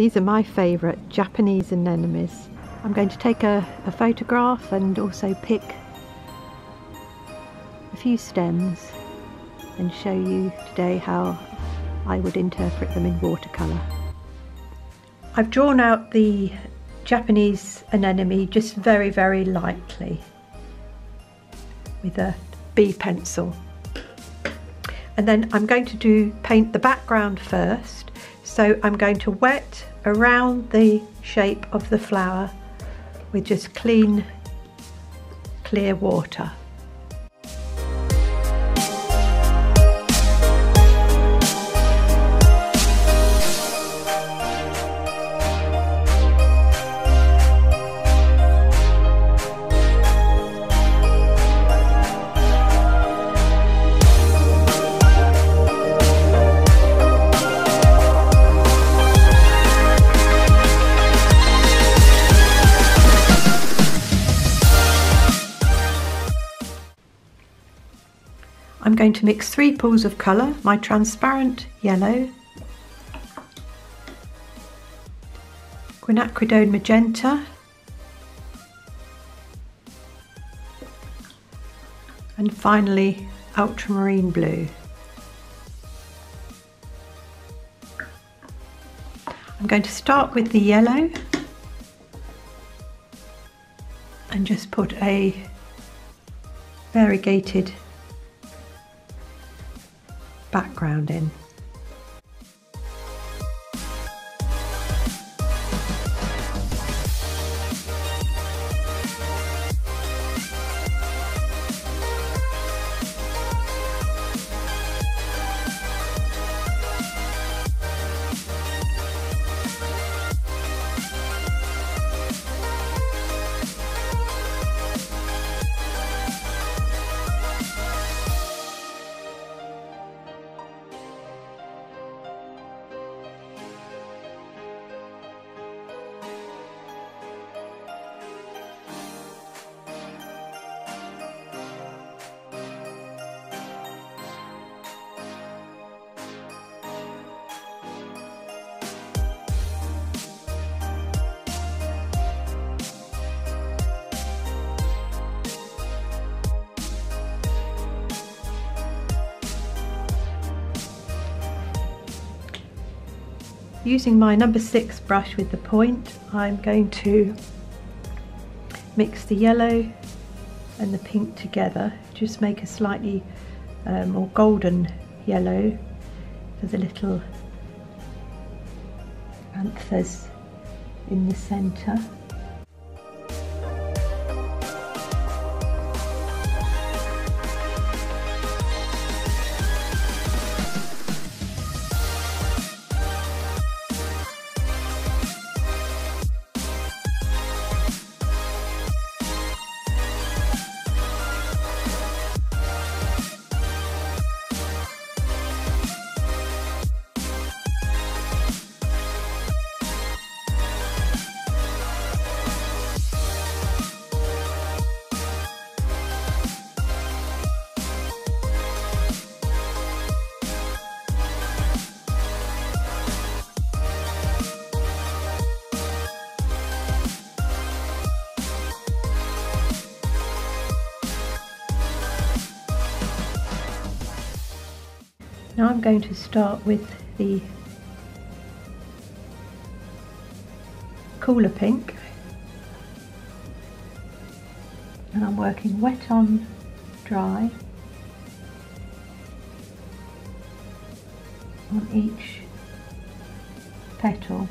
These are my favourite Japanese anemones. I'm going to take a, a photograph and also pick a few stems and show you today how I would interpret them in watercolour. I've drawn out the Japanese anemone just very very lightly with a B pencil and then I'm going to do paint the background first so I'm going to wet around the shape of the flower with just clean clear water I'm going to mix three pools of colour, my transparent yellow, quinacridone magenta, and finally ultramarine blue. I'm going to start with the yellow and just put a variegated background in. Using my number six brush with the point, I'm going to mix the yellow and the pink together, just make a slightly um, more golden yellow for the little anthers in the centre. Now I'm going to start with the cooler pink. And I'm working wet on dry on each petal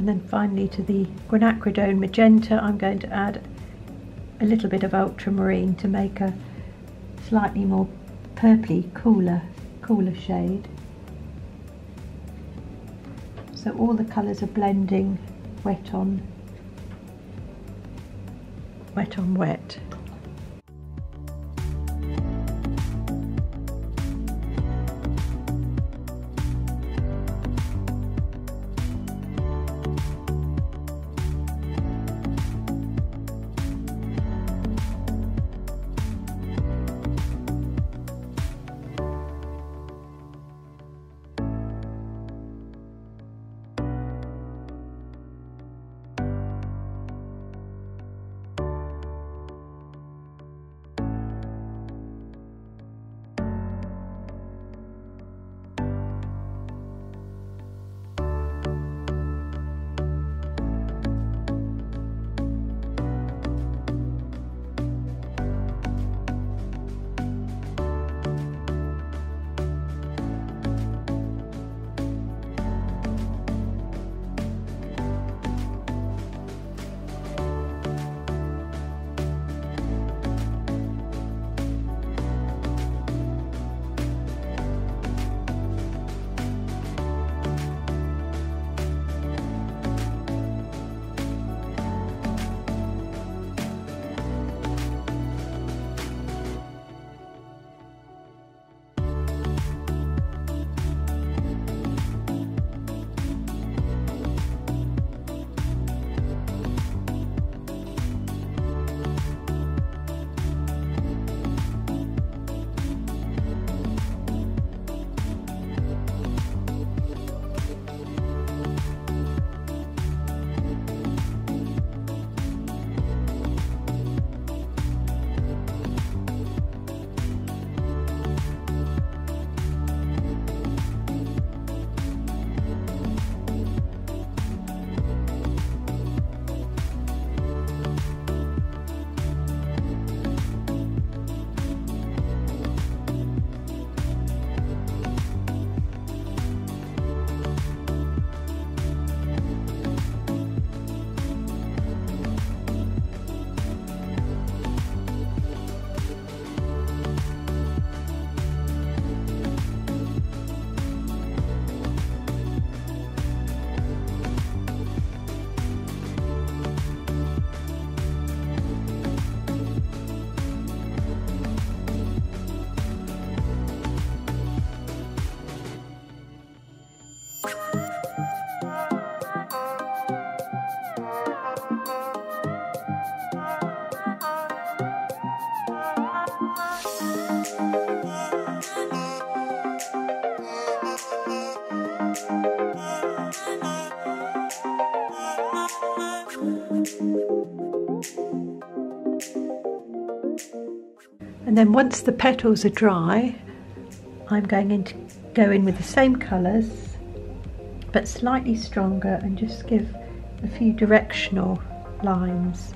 and then finally to the quinacridone magenta I'm going to add a little bit of ultramarine to make a slightly more purpley cooler cooler shade. So all the colours are blending wet on wet on wet And then once the petals are dry, I'm going in to go in with the same colours, but slightly stronger and just give a few directional lines.